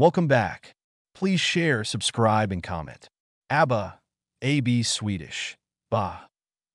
Welcome back. Please share, subscribe, and comment. ABBA, AB Swedish, Ba.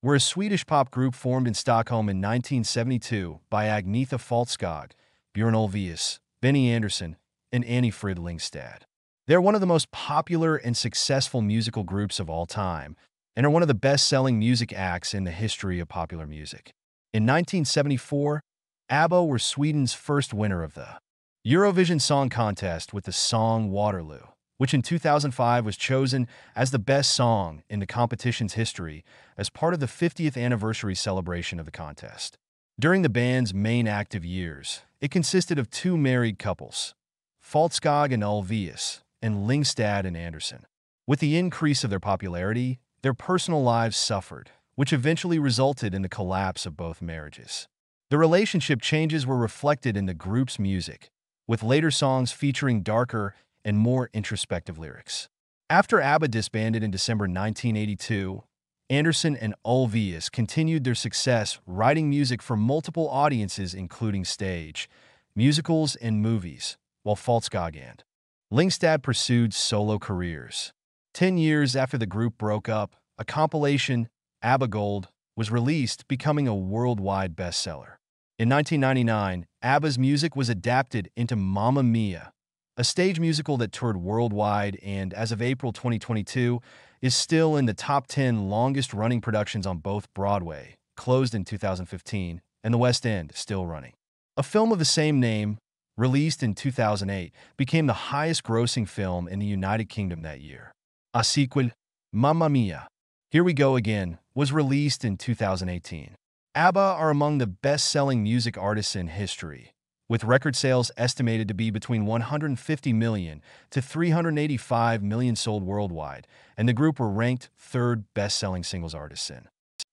We're a Swedish pop group formed in Stockholm in 1972 by Agnetha Faltskog, Björn Ulvaeus, Benny Andersson, and Anni Frid Lyngstad. They're one of the most popular and successful musical groups of all time, and are one of the best-selling music acts in the history of popular music. In 1974, ABBA were Sweden's first winner of the Eurovision Song Contest with the song Waterloo, which in 2005 was chosen as the best song in the competition's history as part of the 50th anniversary celebration of the contest. During the band's main active years, it consisted of two married couples, Faltskog and Ulvaeus, and Lyngstad and Andersson. With the increase of their popularity, their personal lives suffered, which eventually resulted in the collapse of both marriages. The relationship changes were reflected in the group's music, with later songs featuring darker and more introspective lyrics. After ABBA disbanded in December 1982, Andersson and Ulvaeus continued their success writing music for multiple audiences including stage, musicals, and movies, while Faltskog and Lyngstad pursued solo careers. Ten years after the group broke up, a compilation, ABBA Gold, was released, becoming a worldwide bestseller. In 1999, ABBA's music was adapted into Mamma Mia, a stage musical that toured worldwide and, as of April 2022, is still in the top 10 longest running productions on both Broadway, closed in 2015, and the West End, still running. A film of the same name, released in 2008, became the highest grossing film in the United Kingdom that year. A sequel, Mamma Mia, Here We Go Again, was released in 2018. ABBA are among the best-selling music artists in history, with record sales estimated to be between 150 million to 385 million sold worldwide, and the group were ranked third best-selling singles artists in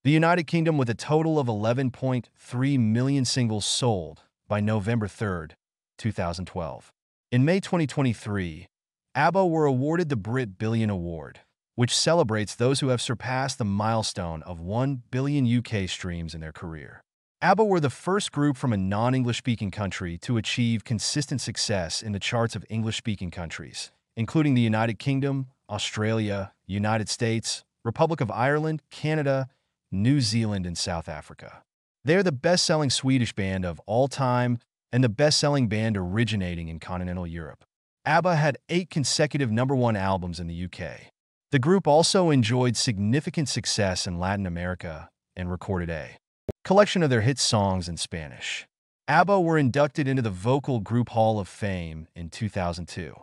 the United Kingdom with a total of 11.3 million singles sold by November 3, 2012. In May 2023, ABBA were awarded the Brit Billion Award, which celebrates those who have surpassed the milestone of 1 billion UK streams in their career. ABBA were the first group from a non-English speaking country to achieve consistent success in the charts of English-speaking countries, including the United Kingdom, Australia, United States, Republic of Ireland, Canada, New Zealand, and South Africa. They are the best-selling Swedish band of all time and the best-selling band originating in continental Europe. ABBA had eight consecutive number one albums in the UK, the group also enjoyed significant success in Latin America and recorded a collection of their hit songs in Spanish. ABBA were inducted into the Vocal Group Hall of Fame in 2002.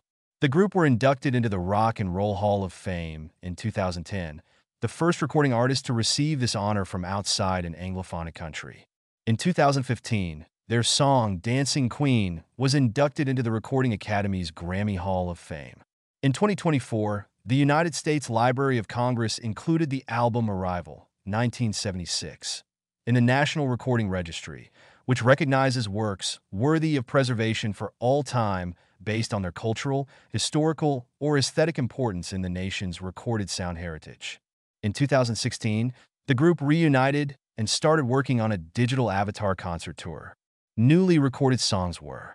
The group were inducted into the Rock and Roll Hall of Fame in 2010, the first recording artist to receive this honor from outside an Anglophonic country. In 2015, their song Dancing Queen was inducted into the Recording Academy's Grammy Hall of Fame. In 2024, the United States Library of Congress included the album Arrival, 1976, in the National Recording Registry, which recognizes works worthy of preservation for all time based on their cultural, historical, or aesthetic importance in the nation's recorded sound heritage. In 2016, the group reunited and started working on a digital avatar concert tour. Newly recorded songs were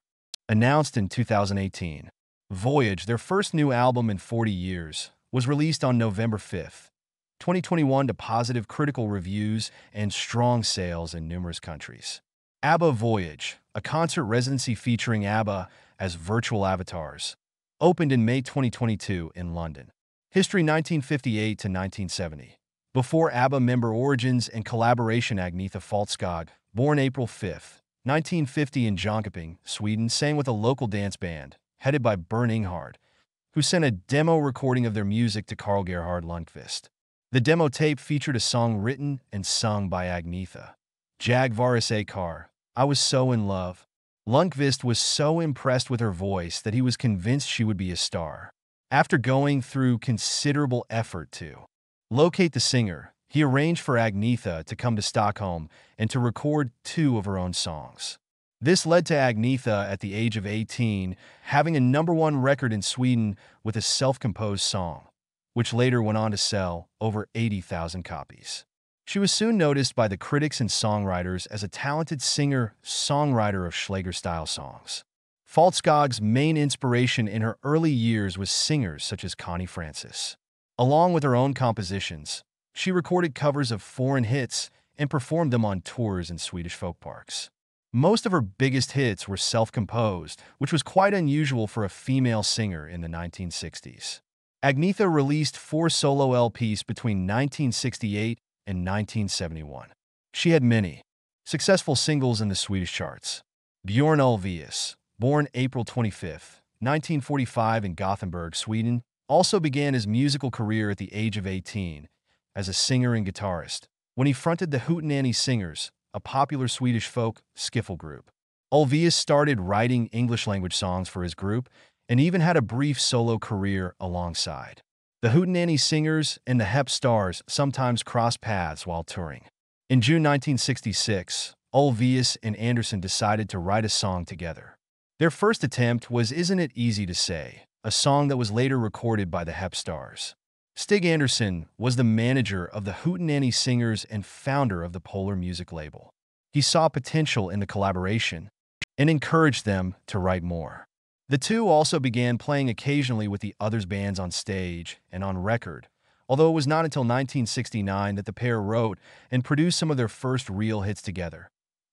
announced in 2018. Voyage, their first new album in 40 years, was released on November 5th, 2021 to positive critical reviews and strong sales in numerous countries. ABBA Voyage, a concert residency featuring ABBA as virtual avatars, opened in May 2022 in London. History 1958 to 1970. Before ABBA member origins and collaboration Agnetha Faltskog, born April 5, 1950 in Jönköping, Sweden, sang with a local dance band, headed by Bernt Enghardt, who sent a demo recording of their music to Carl Gerhard Lundqvist. The demo tape featured a song written and sung by Agnetha. Jag Varis Car, I was so in love. Lundqvist was so impressed with her voice that he was convinced she would be a star. After going through considerable effort to locate the singer, he arranged for Agnetha to come to Stockholm and to record two of her own songs. This led to Agnetha at the age of 18 having a number one record in Sweden with a self-composed song, which later went on to sell over 80,000 copies. She was soon noticed by the critics and songwriters as a talented singer-songwriter of Schlager-style songs. Faltskog's main inspiration in her early years was singers such as Connie Francis. Along with her own compositions, she recorded covers of foreign hits and performed them on tours in Swedish folk parks. Most of her biggest hits were self-composed, which was quite unusual for a female singer in the 1960s. Agnetha released four solo LPs between 1968 and 1971. She had many successful singles in the Swedish charts. Björn Ulvaeus, born April 25, 1945 in Gothenburg, Sweden, also began his musical career at the age of 18 as a singer and guitarist when he fronted the Hootenanny Singers, a popular Swedish folk skiffle group. Ulvaeus started writing English-language songs for his group and even had a brief solo career alongside. The Hootenanny Singers and the Hep Stars sometimes crossed paths while touring. In June 1966, Ulvaeus and Andersson decided to write a song together. Their first attempt was Isn't It Easy to Say, a song that was later recorded by the Hep Stars. Stig Andersson was the manager of the Hootenanny Singers and founder of the Polar Music label. He saw potential in the collaboration and encouraged them to write more. The two also began playing occasionally with the others' bands on stage and on record, although it was not until 1969 that the pair wrote and produced some of their first real hits together.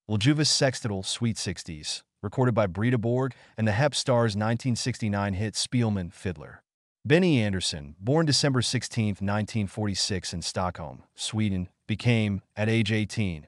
Ljuvis Sextital Sweet 60s, recorded by Brita Borg and the Hep Stars' 1969 hit Spielman Fiddler. Benny Andersson, born December 16, 1946 in Stockholm, Sweden, became, at age 18,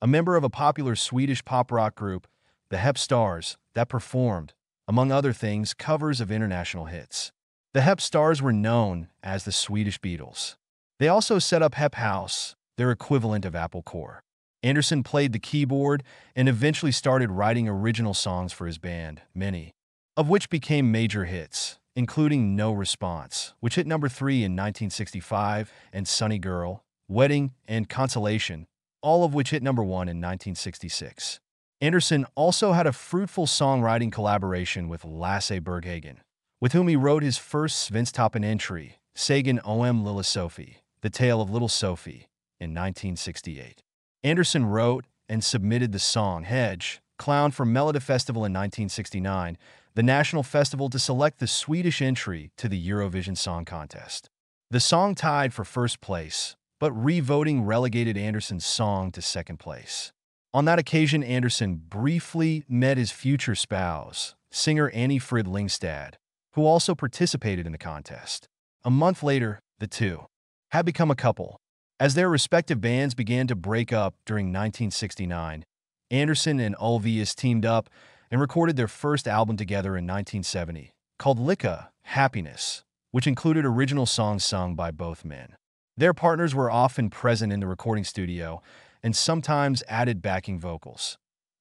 a member of a popular Swedish pop rock group, the Hep Stars, that performed, among other things, covers of international hits. The Hep Stars were known as the Swedish Beatles. They also set up Hep House, their equivalent of Apple Corps. Andersson played the keyboard and eventually started writing original songs for his band, many of which became major hits including No Response, which hit number three in 1965, and Sunny Girl, Wedding, and Consolation, all of which hit number one in 1966. Andersson also had a fruitful songwriting collaboration with Lasse Berghagen, with whom he wrote his first Svensktoppen entry, Sagan Om Lilla Sophie, The Tale of Little Sophie, in 1968. Andersson wrote and submitted the song Hedge, Clown for Melodifestival in 1969, the national festival to select the Swedish entry to the Eurovision Song Contest. The song tied for first place, but re-voting relegated Andersson's song to second place. On that occasion, Andersson briefly met his future spouse, singer Anni-Frid Lyngstad, who also participated in the contest. A month later, the two had become a couple. As their respective bands began to break up during 1969, Andersson and Ulvaeus teamed up and recorded their first album together in 1970, called Lycka, Happiness, which included original songs sung by both men. Their partners were often present in the recording studio and sometimes added backing vocals.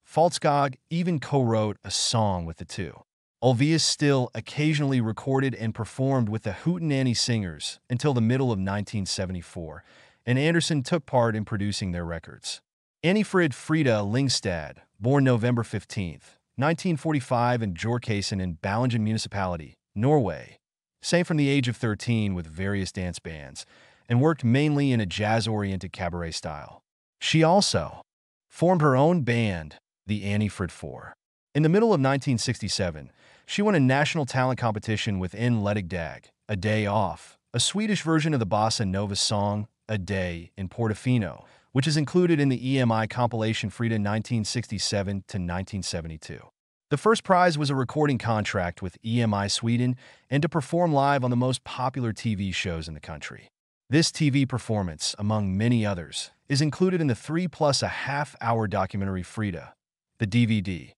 Faltskog even co-wrote a song with the two. Ulvaeus still occasionally recorded and performed with the Hootenanny Singers until the middle of 1974, and Andersson took part in producing their records. Anni-Frid Frida Lyngstad, born November 15th, 1945 in Jorkasen in Ballangen Municipality, Norway. Sang from the age of 13 with various dance bands and worked mainly in a jazz-oriented cabaret style. She also formed her own band, the Anni-Frid Four. In the middle of 1967, she won a national talent competition with En Ledig Dag, A Day Off, a Swedish version of the bossa nova song A Day in Portofino, which is included in the EMI compilation Frida 1967 to 1972. The first prize was a recording contract with EMI Sweden and to perform live on the most popular TV shows in the country. This TV performance, among many others, is included in the 3 plus a half hour documentary Frida, the DVD.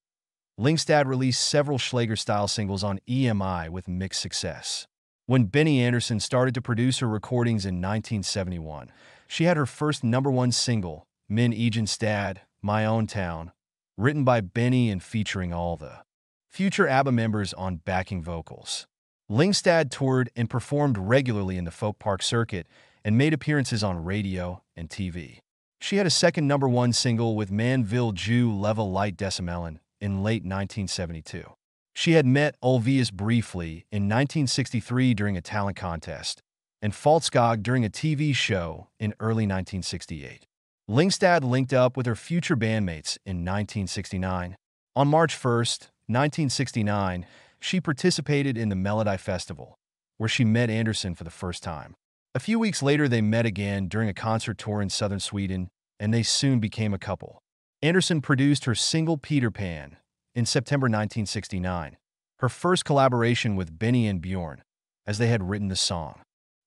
Lyngstad released several Schlager-style singles on EMI with mixed success. When Benny Andersson started to produce her recordings in 1971, she had her first number one single, Min Egen Stad, My Own Town, written by Benny and featuring all the future ABBA members on backing vocals. Lyngstad toured and performed regularly in the folk park circuit and made appearances on radio and TV. She had a second number one single with Manville Jew Level Light Decimelen in late 1972. She had met Ulvaeus briefly in 1963 during a talent contest and Faltskog during a TV show in early 1968. Lyngstad linked up with her future bandmates in 1969. On March 1, 1969, she participated in the Melody Festival, where she met Andersson for the first time. A few weeks later, they met again during a concert tour in southern Sweden, and they soon became a couple. Andersson produced her single Peter Pan in September 1969, her first collaboration with Benny and Bjorn, as they had written the song.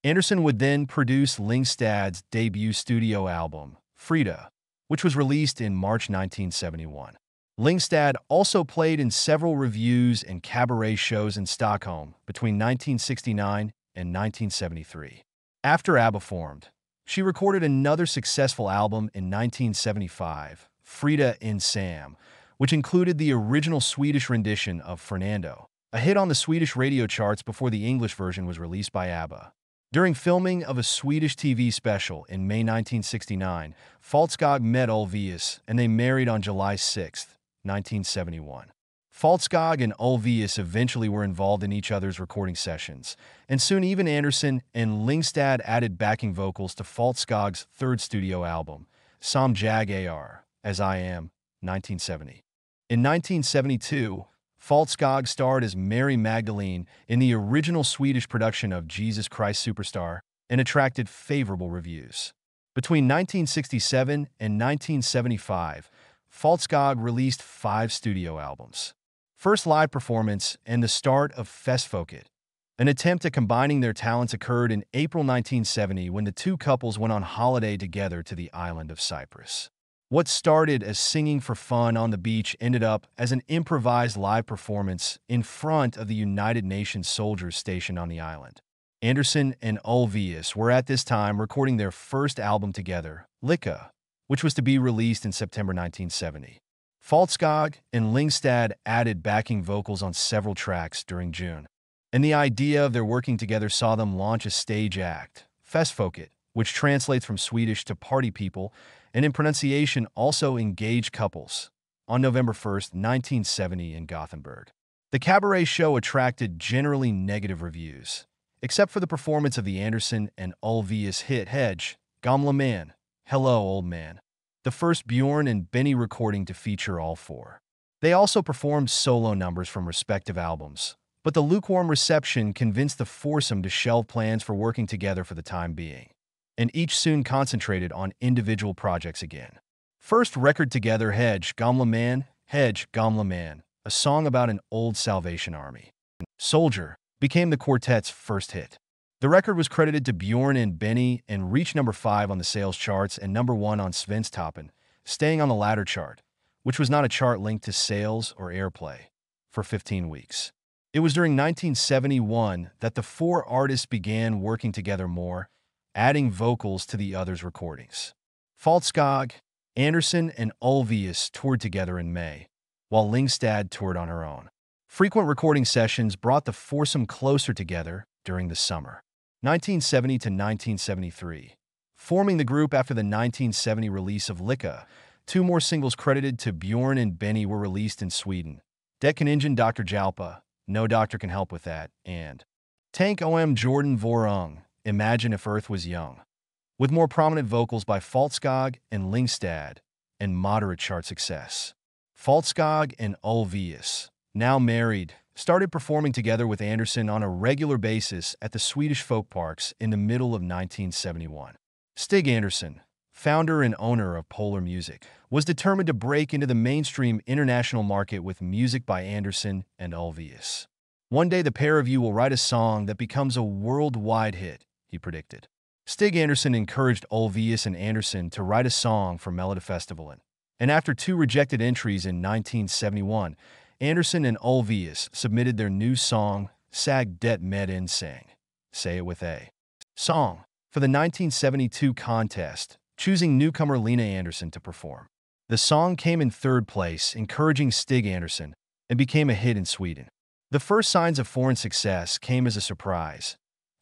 Andersson would then produce Lyngstad's debut studio album, Frida, which was released in March 1971. Lyngstad also played in several revues and cabaret shows in Stockholm between 1969 and 1973. After ABBA formed, she recorded another successful album in 1975, Frida ensam, which included the original Swedish rendition of Fernando, a hit on the Swedish radio charts before the English version was released by ABBA. During filming of a Swedish TV special in May 1969, Faltskog met Ulvaeus and they married on July 6, 1971. Faltskog and Ulvaeus eventually were involved in each other's recording sessions, and soon even Andersson and Lyngstad added backing vocals to Faltskog's third studio album, Som Jag Ar, As I Am, 1970. In 1972, Faltskog starred as Mary Magdalene in the original Swedish production of Jesus Christ Superstar and attracted favorable reviews. Between 1967 and 1975, Faltskog released five studio albums. First live performance and the start of Festfolket. An attempt at combining their talents occurred in April 1970 when the two couples went on holiday together to the island of Cyprus. What started as singing for fun on the beach ended up as an improvised live performance in front of the United Nations soldiers stationed on the island. Andersson and Ulvaeus were at this time recording their first album together, Lycka, which was to be released in September 1970. Faltskog and Lyngstad added backing vocals on several tracks during June, and the idea of their working together saw them launch a stage act, Festfolket, which translates from Swedish to party people and in pronunciation also engaged couples, on November 1, 1970 in Gothenburg. The cabaret show attracted generally negative reviews, except for the performance of the Andersson and Ulvaeus hit Hedge, Gamla Man, Hello Old Man, the first Bjorn and Benny recording to feature all four. They also performed solo numbers from respective albums, but the lukewarm reception convinced the foursome to shelve plans for working together for the time being and each soon concentrated on individual projects again. First record together Hedge, Gamla Man, Hedge, Gamla Man, a song about an old Salvation Army. Soldier became the quartet's first hit. The record was credited to Bjorn and Benny and reached number 5 on the sales charts and number 1 on Svensktoppen, staying on the latter chart, which was not a chart linked to sales or airplay, for 15 weeks. It was during 1971 that the four artists began working together more adding vocals to the others' recordings. Faltskog, Andersson, and Ulvaeus toured together in May, while Lyngstad toured on her own. Frequent recording sessions brought the foursome closer together during the summer. 1970 to 1973. Forming the group after the 1970 release of Lycka, two more singles credited to Bjorn and Benny were released in Sweden. Engine Dr. Jalpa, No Doctor Can Help With That, and Tank OM Jordan Vorung, Imagine If Earth Was Young, with more prominent vocals by Faltskog and Lyngstad, and moderate chart success. Faltskog and Ulvaeus, now married, started performing together with Andersson on a regular basis at the Swedish folk parks in the middle of 1971. Stig Andersson, founder and owner of Polar Music, was determined to break into the mainstream international market with music by Andersson and Ulvaeus. One day the pair of you will write a song that becomes a worldwide hit, he predicted. Stig Andersson encouraged Ulvaeus and Andersson to write a song for Melodifestivalen, and after two rejected entries in 1971, Andersson and Ulvaeus submitted their new song, Sag Det Med En Sang, say it with a song, for the 1972 contest, choosing newcomer Lena Andersson to perform. The song came in third place, encouraging Stig Andersson, and became a hit in Sweden. The first signs of foreign success came as a surprise,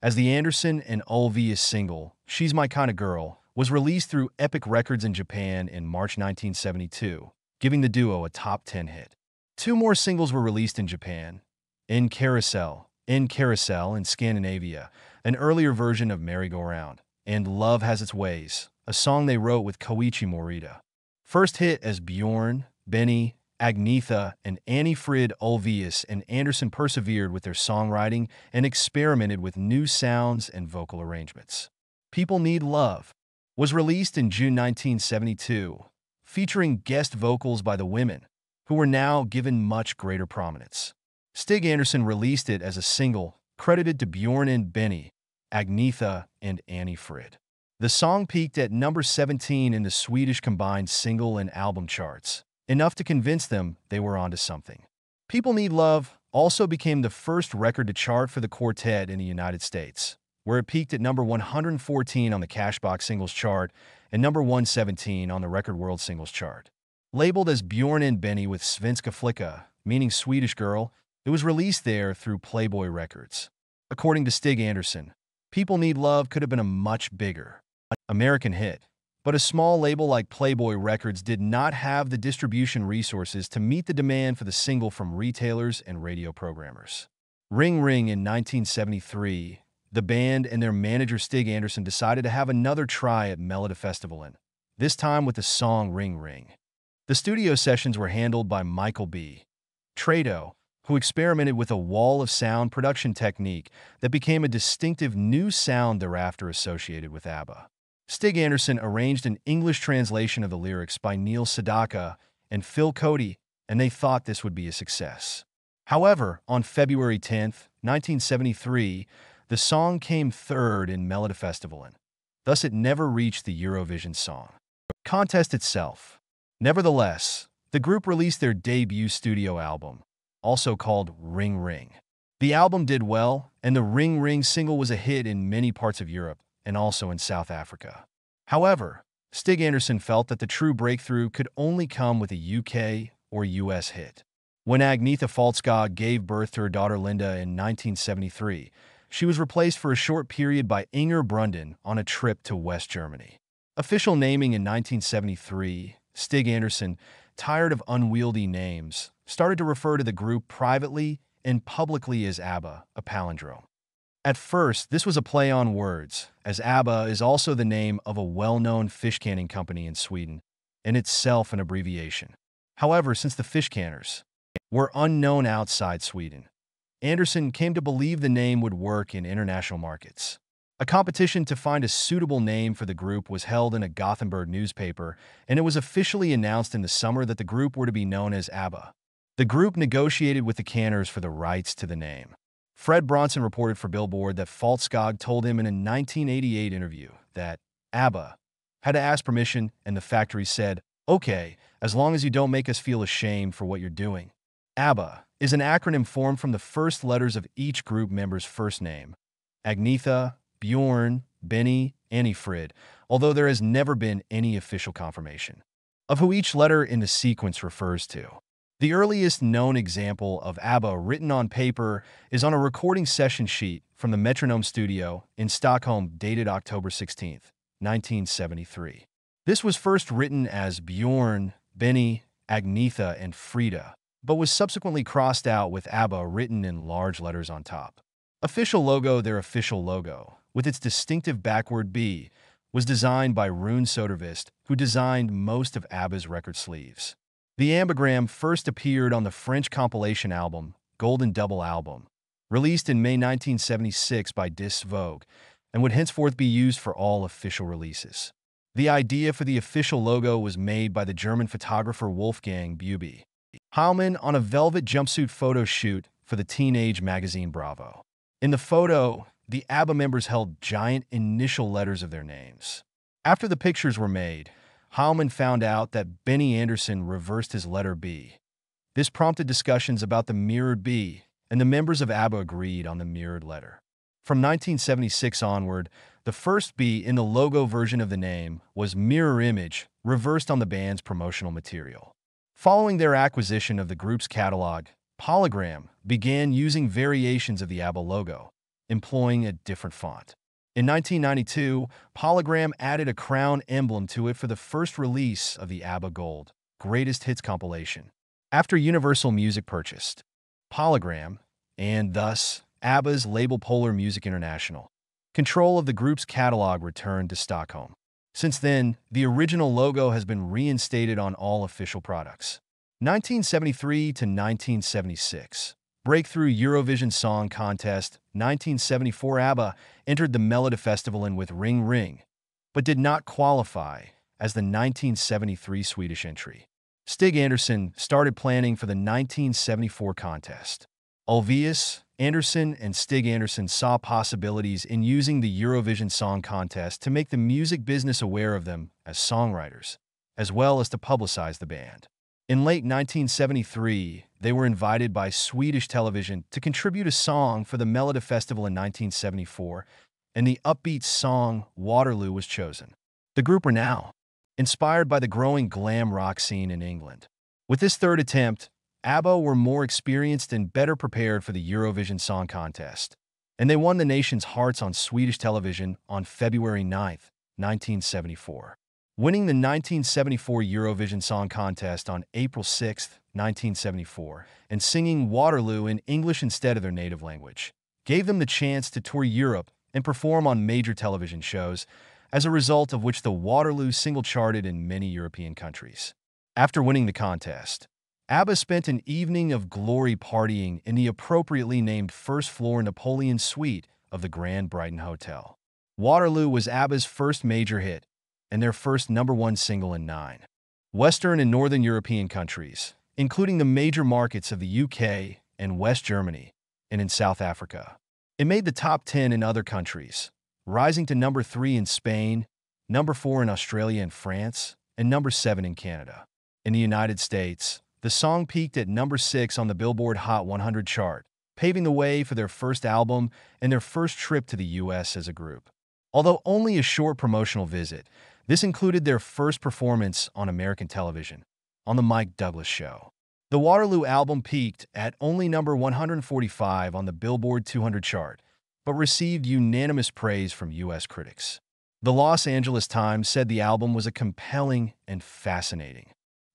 as the Andersson and Ulvaeus single, She's My Kinda Girl, was released through Epic Records in Japan in March 1972, giving the duo a top 10 hit. Two more singles were released in Japan, In Carousel, In Carousel in Scandinavia, an earlier version of Merry Go Round, and Love Has Its Ways, a song they wrote with Koichi Morita. First hit as Bjorn, Benny, Agnetha and Anni-Frid Ulvaeus and Andersson persevered with their songwriting and experimented with new sounds and vocal arrangements. People Need Love was released in June 1972, featuring guest vocals by the women, who were now given much greater prominence. Stig Anderson released it as a single, credited to Bjorn and Benny, Agnetha, and Anni-Frid. The song peaked at number 17 in the Swedish combined single and album charts, enough to convince them they were onto something. People Need Love also became the first record to chart for the quartet in the United States, where it peaked at number 114 on the Cashbox Singles Chart and number 117 on the Record World Singles Chart. Labeled as Bjorn and Benny with Svenska Flicka, meaning Swedish girl, it was released there through Playboy Records. According to Stig Andersson, People Need Love could have been a much bigger American hit, but a small label like Playboy Records did not have the distribution resources to meet the demand for the single from retailers and radio programmers. Ring Ring in 1973, the band and their manager Stig Andersson decided to have another try at Melodifestivalen, this time with the song Ring Ring. The studio sessions were handled by Michael B. Tretow, who experimented with a wall of sound production technique that became a distinctive new sound thereafter associated with ABBA. Stig Anderson arranged an English translation of the lyrics by Neil Sedaka and Phil Cody, and they thought this would be a success. However, on February 10, 1973, the song came third in Melodifestivalen. Thus, it never reached the Eurovision Song Contest itself. Nevertheless, the group released their debut studio album, also called Ring Ring. The album did well, and the Ring Ring single was a hit in many parts of Europe and also in South Africa. However, Stig Anderson felt that the true breakthrough could only come with a UK or US hit. When Agnetha Fältskog gave birth to her daughter Linda in 1973, she was replaced for a short period by Inger Brundin on a trip to West Germany. Official naming in 1973, Stig Anderson, tired of unwieldy names, started to refer to the group privately and publicly as ABBA, a palindrome. At first, this was a play on words, as ABBA is also the name of a well-known fish canning company in Sweden, in itself an abbreviation. However, since the fish canners were unknown outside Sweden, Anderson came to believe the name would work in international markets. A competition to find a suitable name for the group was held in a Gothenburg newspaper, and it was officially announced in the summer that the group were to be known as ABBA. The group negotiated with the Canners for the rights to the name. Fred Bronson reported for Billboard that Fältskog told him in a 1988 interview that ABBA had to ask permission, and the factory said, okay, as long as you don't make us feel ashamed for what you're doing. ABBA is an acronym formed from the first letters of each group member's first name Agnetha, Bjorn, Benny, Anni-Frid, although there has never been any official confirmation of who each letter in the sequence refers to. The earliest known example of ABBA written on paper is on a recording session sheet from the Metronome Studio in Stockholm dated October 16, 1973. This was first written as Bjorn, Benny, Agnetha, and Frida, but was subsequently crossed out with ABBA written in large letters on top. Official logo Their official logo, with its distinctive backward B, was designed by Rune Soderqvist, who designed most of ABBA's record sleeves. The ambigram first appeared on the French compilation album, Golden Double Album, released in May 1976 by Disques Vogue, and would henceforth be used for all official releases. The idea for the official logo was made by the German photographer Wolfgang Bübi Heilmann on a velvet jumpsuit photo shoot for the teenage magazine Bravo. In the photo, the ABBA members held giant initial letters of their names. After the pictures were made, Heilmann found out that Benny Andersson reversed his letter B. This prompted discussions about the mirrored B, and the members of ABBA agreed on the mirrored letter. From 1976 onward, the first B in the logo version of the name was Mirror Image, reversed on the band's promotional material. Following their acquisition of the group's catalog, Polygram began using variations of the ABBA logo, employing a different font. In 1992, Polygram added a crown emblem to it for the first release of the ABBA Gold Greatest Hits compilation. After Universal Music purchased Polygram, and thus ABBA's label Polar Music International, control of the group's catalog returned to Stockholm. Since then, the original logo has been reinstated on all official products. 1973 to 1976. Breakthrough Eurovision Song Contest 1974 ABBA entered the Melodifestivalen with Ring Ring, but did not qualify as the 1973 Swedish entry. Stig Andersson started planning for the 1974 contest. Ulvaeus, Anderson, and Stig Anderson saw possibilities in using the Eurovision Song Contest to make the music business aware of them as songwriters, as well as to publicize the band. In late 1973, they were invited by Swedish television to contribute a song for the Melodifestivalen in 1974, and the upbeat song Waterloo was chosen. The group were now inspired by the growing glam rock scene in England. With this third attempt, ABBA were more experienced and better prepared for the Eurovision Song Contest, and they won the nation's hearts on Swedish television on February 9, 1974 winning the 1974 Eurovision Song Contest on April 6, 1974, and singing Waterloo in English instead of their native language, gave them the chance to tour Europe and perform on major television shows, as a result of which the Waterloo single charted in many European countries. After winning the contest, ABBA spent an evening of glory partying in the appropriately named first floor Napoleon suite of the Grand Brighton Hotel. Waterloo was ABBA's first major hit, and their first number one single in nine. Western and Northern European countries, including the major markets of the UK and West Germany, and in South Africa. It made the top 10 in other countries, rising to number 3 in Spain, number 4 in Australia and France, and number 7 in Canada. In the United States, the song peaked at number 6 on the Billboard Hot 100 chart, paving the way for their first album and their first trip to the US as a group. Although only a short promotional visit, this included their first performance on American television, on The Mike Douglas Show. The Waterloo album peaked at only number 145 on the Billboard 200 chart, but received unanimous praise from U.S. critics. The Los Angeles Times said the album was a compelling and fascinating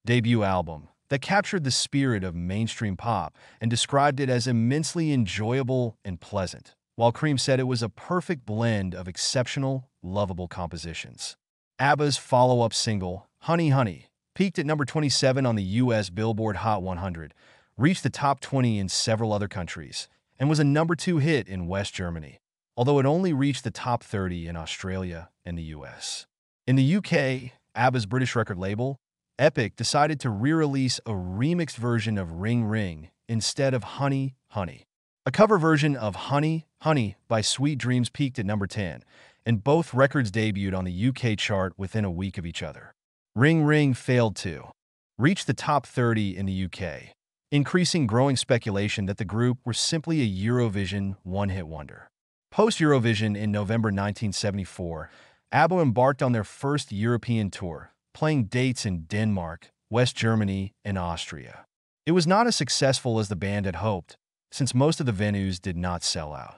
debut album that captured the spirit of mainstream pop and described it as immensely enjoyable and pleasant, while Creem said it was a perfect blend of exceptional, lovable compositions. ABBA's follow up single, Honey Honey, peaked at number 27 on the US Billboard Hot 100, reached the top 20 in several other countries, and was a number two hit in West Germany, although it only reached the top 30 in Australia and the US. In the UK, ABBA's British record label, Epic, decided to re release a remixed version of Ring Ring instead of Honey Honey. A cover version of Honey Honey by Sweet Dreams peaked at number 10, and both records debuted on the UK chart within a week of each other. Ring Ring failed to reach the top 30 in the UK, increasing growing speculation that the group were simply a Eurovision one-hit wonder. Post-Eurovision in November 1974, ABBA embarked on their first European tour, playing dates in Denmark, West Germany, and Austria. It was not as successful as the band had hoped, since most of the venues did not sell out.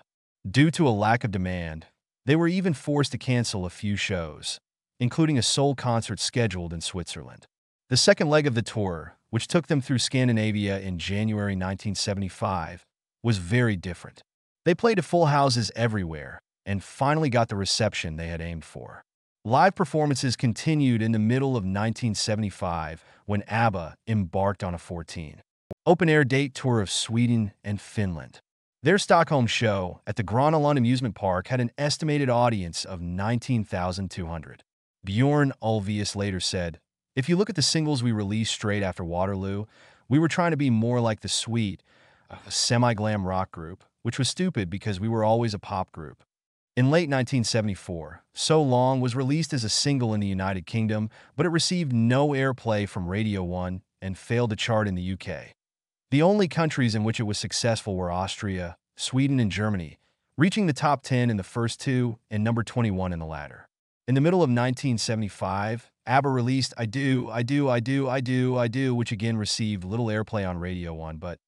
Due to a lack of demand, they were even forced to cancel a few shows, including a sole concert scheduled in Switzerland. The second leg of the tour, which took them through Scandinavia in January 1975, was very different. They played to full houses everywhere and finally got the reception they had aimed for. Live performances continued in the middle of 1975 when ABBA embarked on a 14 open-air date tour of Sweden and Finland. Their Stockholm show at the Gröna Lund amusement park had an estimated audience of 19,200. Bjorn Ulvaeus later said, If you look at the singles we released straight after Waterloo, we were trying to be more like The Sweet, a semi-glam rock group, which was stupid because we were always a pop group. In late 1974, So Long was released as a single in the United Kingdom, but it received no airplay from Radio 1 and failed to chart in the UK. The only countries in which it was successful were Austria, Sweden, and Germany, reaching the top 10 in the first two and number 21 in the latter. In the middle of 1975, ABBA released I Do, I Do, I Do, I Do, I Do, which again received little airplay on Radio 1, but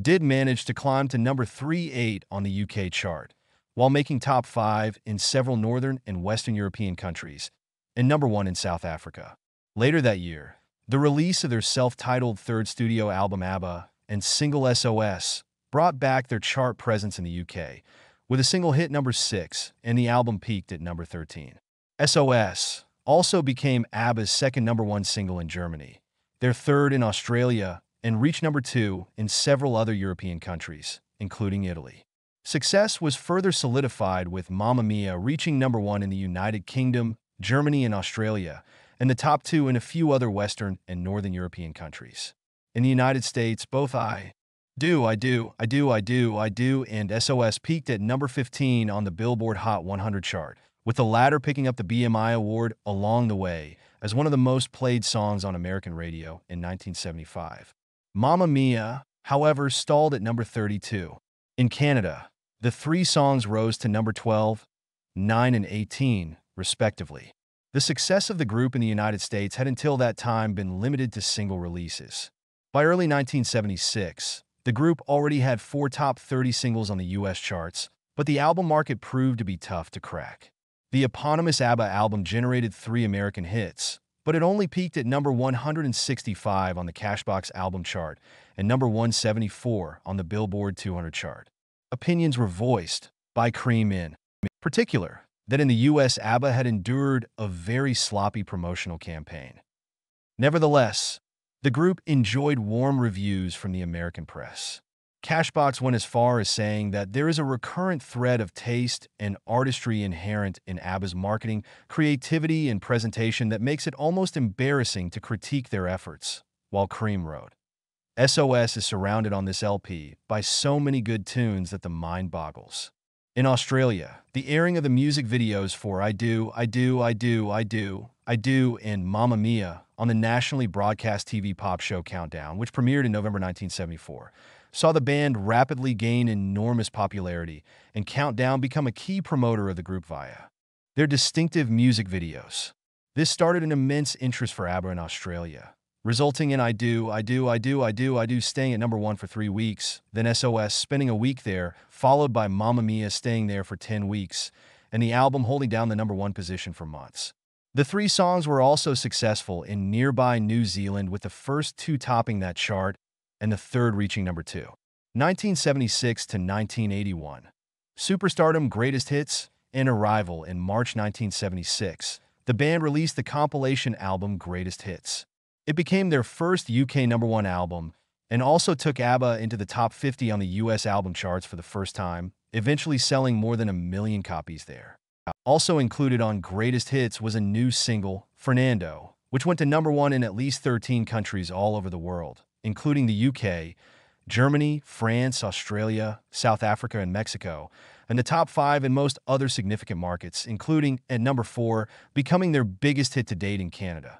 did manage to climb to number 3-8 on the UK chart, while making top 5 in several northern and western European countries, and number 1 in South Africa. Later that year, the release of their self-titled third studio album ABBA and Single SOS brought back their chart presence in the UK, with a single hit number 6 and the album peaked at number 13. SOS also became ABBA's second number one single in Germany, their third in Australia, and reached number two in several other European countries, including Italy. Success was further solidified with Mamma Mia reaching number one in the United Kingdom, Germany, and Australia, and the top two in a few other Western and Northern European countries. In the United States, both I Do, I Do, I Do, I Do, I Do, and SOS peaked at number 15 on the Billboard Hot 100 chart, with the latter picking up the BMI award along the way as one of the most played songs on American radio in 1975. Mamma Mia, however, stalled at number 32. In Canada, the three songs rose to number 12, 9, and 18, respectively. The success of the group in the United States had until that time been limited to single releases. By early 1976, the group already had four top 30 singles on the US charts, but the album market proved to be tough to crack. The eponymous ABBA album generated three American hits, but it only peaked at number 165 on the Cashbox album chart and number 174 on the Billboard 200 chart opinions were voiced by Creem in particular that in the US ABBA had endured a very sloppy promotional campaign. Nevertheless, the group enjoyed warm reviews from the American press. Cashbox went as far as saying that there is a recurrent thread of taste and artistry inherent in ABBA's marketing, creativity, and presentation that makes it almost embarrassing to critique their efforts, while Creem wrote. SOS is surrounded on this LP by so many good tunes that the mind boggles. In Australia, the airing of the music videos for I Do, I Do, I Do, I Do, I Do, and Mamma Mia on the nationally broadcast TV pop show Countdown, which premiered in November 1974, saw the band rapidly gain enormous popularity and Countdown become a key promoter of the group via their distinctive music videos. This started an immense interest for ABBA in Australia, resulting in I Do, I Do, I Do, I Do, I Do staying at number one for three weeks, then SOS spending a week there, followed by Mamma Mia staying there for 10 weeks, and the album holding down the number one position for months. The three songs were also successful in nearby New Zealand, with the first two topping that chart and the third reaching number two. 1976 to 1981. Superstardom Greatest Hits and Arrival in March 1976. The band released the compilation album Greatest Hits. It became their first UK number one album and also took ABBA into the top 50 on the US album charts for the first time, eventually selling more than a million copies there. Also included on Greatest Hits was a new single, Fernando, which went to number one in at least 13 countries all over the world, including the UK, Germany, France, Australia, South Africa, and Mexico, and the top five in most other significant markets, including, at number four, becoming their biggest hit to date in Canada.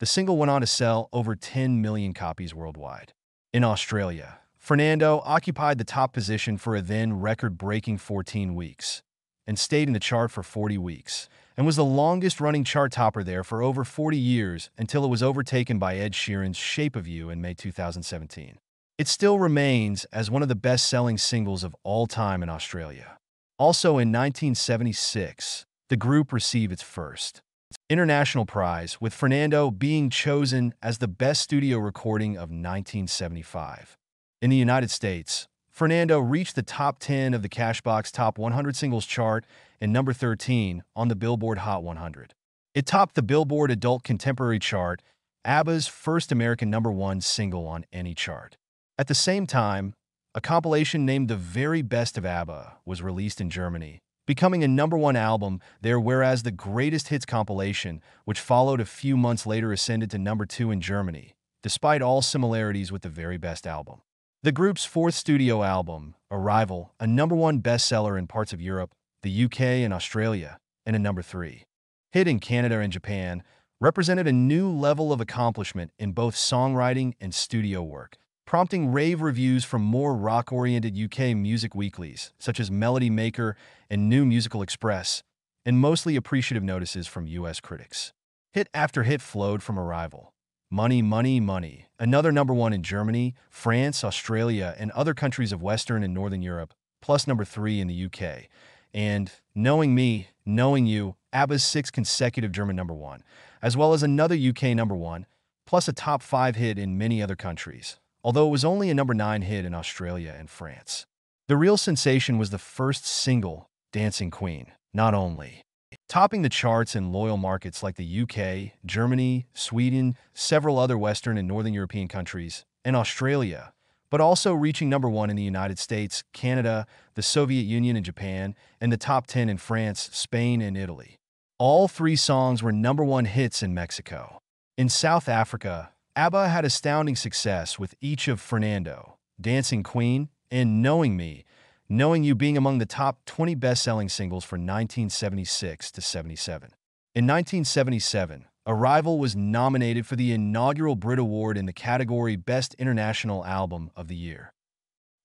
The single went on to sell over 10 million copies worldwide. In Australia, Fernando occupied the top position for a then record breaking 14 weeks and stayed in the chart for 40 weeks and was the longest running chart topper there for over 40 years until it was overtaken by Ed Sheeran's Shape of You in May 2017. It still remains as one of the best selling singles of all time in Australia. Also in 1976, the group received its first International Prize, with Fernando being chosen as the best studio recording of 1975. In the United States, Fernando reached the top 10 of the Cashbox Top 100 Singles chart and number 13 on the Billboard Hot 100. It topped the Billboard Adult Contemporary chart, ABBA's first American number one single on any chart. At the same time, a compilation named The Very Best of ABBA was released in Germany, becoming a number one album there, whereas the Greatest Hits compilation, which followed a few months later, ascended to number two in Germany, despite all similarities with the very best album. The group's fourth studio album, Arrival, a number one bestseller in parts of Europe, the UK, and Australia, and a number three hit in Canada and Japan, represented a new level of accomplishment in both songwriting and studio work, prompting rave reviews from more rock oriented UK music weeklies, such as Melody Maker and New Musical Express, and mostly appreciative notices from US critics. Hit after hit flowed from Arrival. Money, Money, Money, another number one in Germany, France, Australia, and other countries of Western and Northern Europe, plus number three in the UK. And Knowing Me, Knowing You, ABBA's sixth consecutive German number one, as well as another UK number one, plus a top five hit in many other countries although it was only a number 9 hit in Australia and France. The real sensation was the first single, Dancing Queen, not only topping the charts in loyal markets like the UK, Germany, Sweden, several other Western and Northern European countries, and Australia, but also reaching number one in the United States, Canada, the Soviet Union, and Japan, and the top 10 in France, Spain, and Italy. All three songs were number one hits in Mexico. In South Africa, ABBA had astounding success with each of Fernando, Dancing Queen, and Knowing Me, Knowing You being among the top 20 best-selling singles for 1976 to 77. In 1977, Arrival was nominated for the inaugural Brit Award in the category Best International Album of the Year.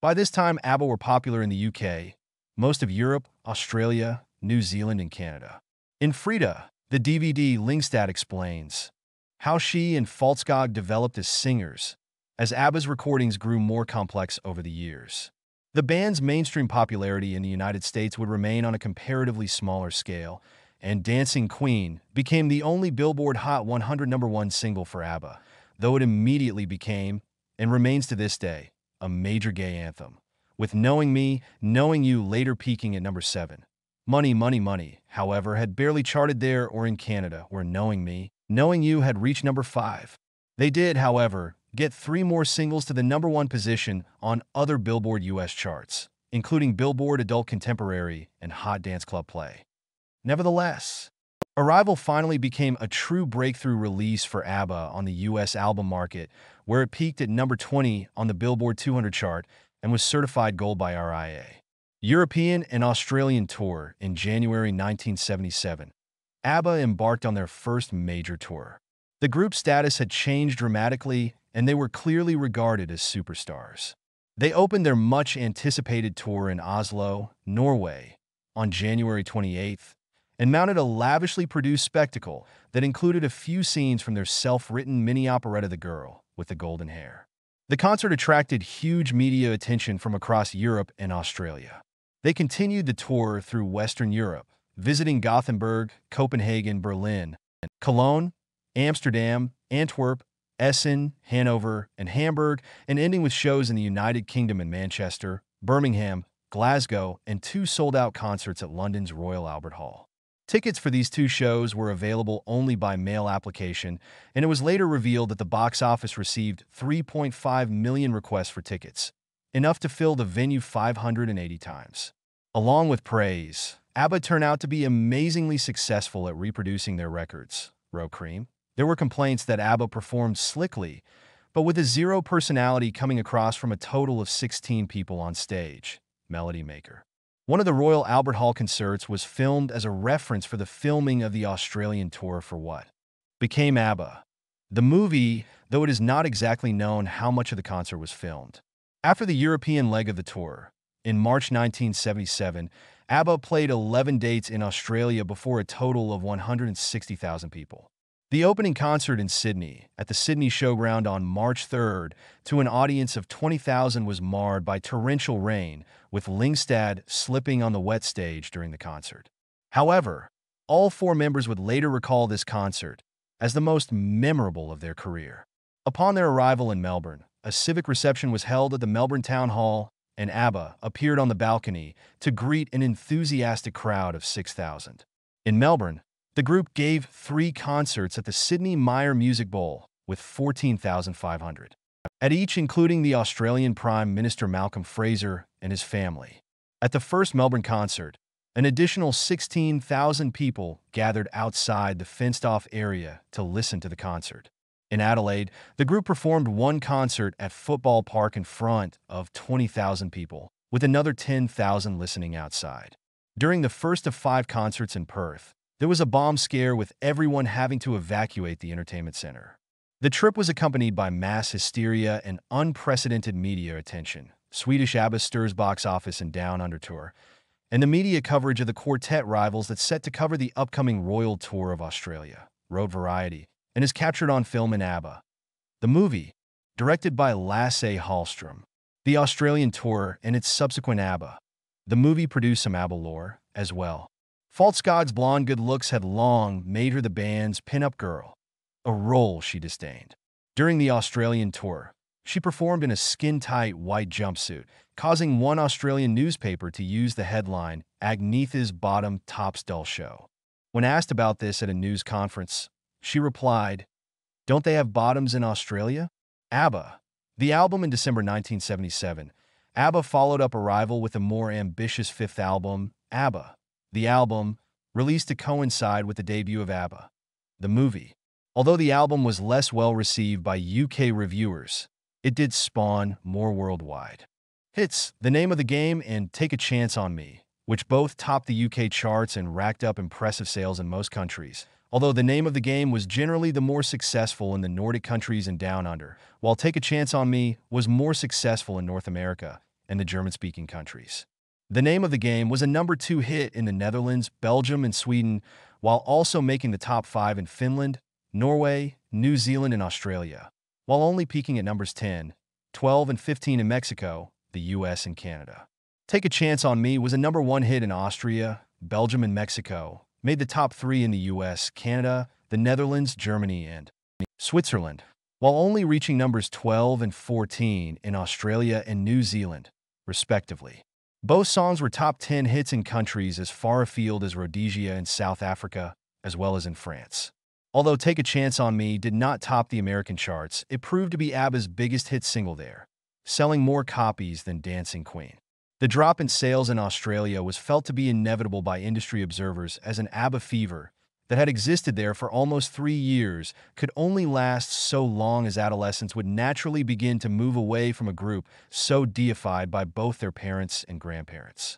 By this time, ABBA were popular in the UK, most of Europe, Australia, New Zealand, and Canada. In Frida, the DVD Lyngstad explains how she and Fältskog developed as singers, as ABBA's recordings grew more complex over the years. The band's mainstream popularity in the United States would remain on a comparatively smaller scale, and Dancing Queen became the only Billboard Hot 100 number one single for ABBA, though it immediately became, and remains to this day, a major gay anthem, with Knowing Me, Knowing You later peaking at number 7. Money, Money, Money, however, had barely charted there or in Canada, where Knowing Me, Knowing You had reached number 5. They did, however, get three more singles to the number one position on other Billboard US charts, including Billboard Adult Contemporary and Hot Dance Club Play. Nevertheless, Arrival finally became a true breakthrough release for ABBA on the US album market, where it peaked at number 20 on the Billboard 200 chart and was certified gold by RIA. European and Australian tour in January 1977. ABBA embarked on their first major tour. The group's status had changed dramatically, and they were clearly regarded as superstars. They opened their much anticipated tour in Oslo, Norway, on January 28th, and mounted a lavishly produced spectacle that included a few scenes from their self-written mini operetta The Girl with the Golden Hair. The concert attracted huge media attention from across Europe and Australia. They continued the tour through Western Europe, visiting Gothenburg, Copenhagen, Berlin, Cologne, Amsterdam, Antwerp, Essen, Hanover, and Hamburg, and ending with shows in the United Kingdom in Manchester, Birmingham, Glasgow, and two sold-out concerts at London's Royal Albert Hall. Tickets for these two shows were available only by mail application, and it was later revealed that the box office received 3.5 million requests for tickets, enough to fill the venue 580 times. Along with praise, ABBA turned out to be amazingly successful at reproducing their records, wrote Creem. There were complaints that ABBA performed slickly, but with a zero personality coming across from a total of 16 people on stage, Melody Maker. One of the Royal Albert Hall concerts was filmed as a reference for the filming of the Australian tour for what became ABBA. The movie, though it is not exactly known how much of the concert was filmed. After the European leg of the tour, in March 1977, ABBA played 11 dates in Australia before a total of 160,000 people. The opening concert in Sydney, at the Sydney Showground on March 3rd, to an audience of 20,000 was marred by torrential rain, with Lyngstad slipping on the wet stage during the concert. However, all four members would later recall this concert as the most memorable of their career. Upon their arrival in Melbourne, a civic reception was held at the Melbourne Town Hall, and ABBA appeared on the balcony to greet an enthusiastic crowd of 6,000. In Melbourne, the group gave three concerts at the Sydney Myer Music Bowl with 14,500, at each including the Australian Prime Minister Malcolm Fraser and his family. At the first Melbourne concert, an additional 16,000 people gathered outside the fenced-off area to listen to the concert. In Adelaide, the group performed one concert at Football Park in front of 20,000 people, with another 10,000 listening outside. During the first of five concerts in Perth, there was a bomb scare with everyone having to evacuate the entertainment center. The trip was accompanied by mass hysteria and unprecedented media attention. Swedish ABBA stirs box office and Down Under tour, and the media coverage of the quartet rivals that's set to cover the upcoming Royal Tour of Australia, wrote Variety, and is captured on film in ABBA. The movie, directed by Lasse Hallström, the Australian tour and its subsequent ABBA. The movie produced some ABBA lore as well. Fältskog's blonde good looks had long made her the band's pin-up girl, a role she disdained. During the Australian tour, she performed in a skin-tight white jumpsuit, causing one Australian newspaper to use the headline, Agnetha's Bottom Tops Dull Show. When asked about this at a news conference, she replied, Don't they have bottoms in Australia? ABBA. The album in December 1977, ABBA followed up Arrival with a more ambitious fifth album, ABBA. The album, released to coincide with the debut of ABBA. The movie. Although the album was less well received by UK reviewers, it did spawn more worldwide hits The Name of the Game and Take a Chance on Me, which both topped the UK charts and racked up impressive sales in most countries. Although The Name of the Game was generally the more successful in the Nordic countries and Down Under, while Take a Chance on Me was more successful in North America and the German-speaking countries. The Name of the Game was a number two hit in the Netherlands, Belgium, and Sweden, while also making the top five in Finland, Norway, New Zealand, and Australia, while only peaking at numbers 10, 12, and 15 in Mexico, the US, and Canada. Take a Chance on Me was a number one hit in Austria, Belgium, and Mexico, made the top three in the US, Canada, the Netherlands, Germany, and Switzerland, while only reaching numbers 12 and 14 in Australia and New Zealand, respectively. Both songs were top 10 hits in countries as far afield as Rhodesia and South Africa, as well as in France. Although Take a Chance on Me did not top the American charts, it proved to be ABBA's biggest hit single there selling more copies than Dancing Queen. The drop in sales in Australia was felt to be inevitable by industry observers as an ABBA fever that had existed there for almost three years could only last so long as adolescents would naturally begin to move away from a group so deified by both their parents and grandparents.